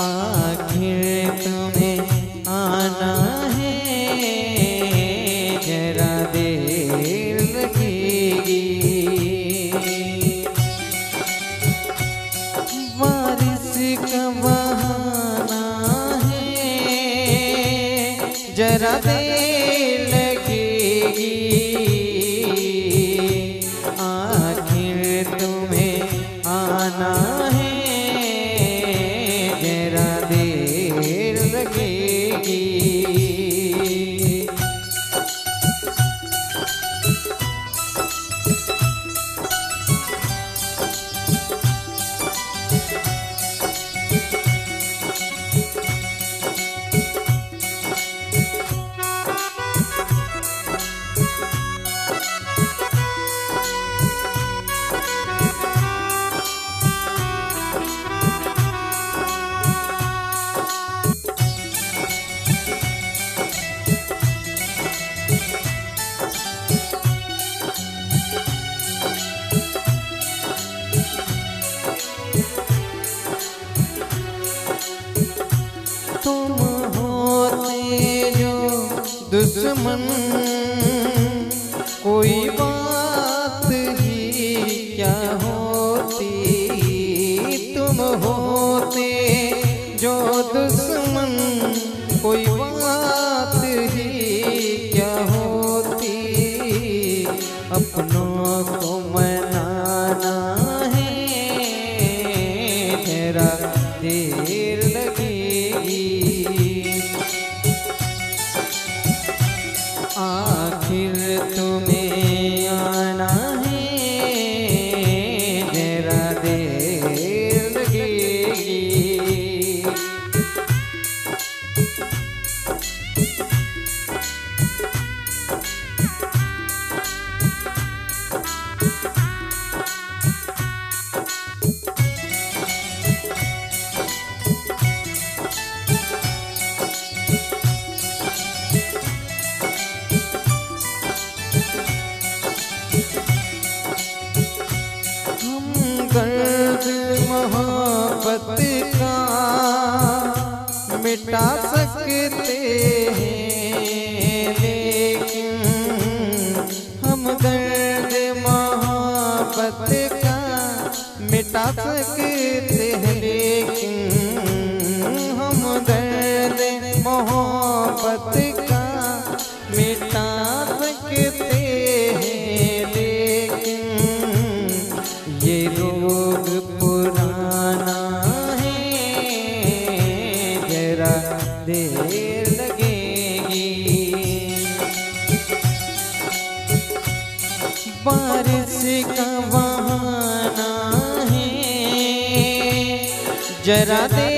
uh दुश्मन। कोई बात ही क्या होती? तुम होते का मिटा सकते हैं, लेकिन हम दर्द मोहब्बत का मिटा सकते हैं, लेकिन हम दर्द मोहब्बत का मिटा जय राधे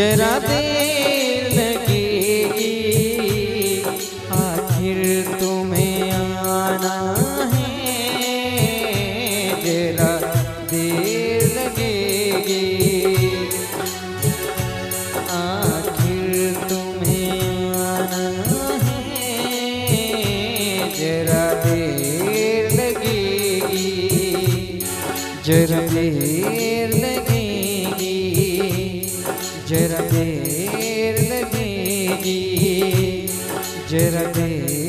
जरा देर लगेगी। आखिर तुम्हें आना है। जरा देर लगेगी। आखिर तुम्हें आना है। जरा देर लगेगी। जरा देर लगेगी जरा देर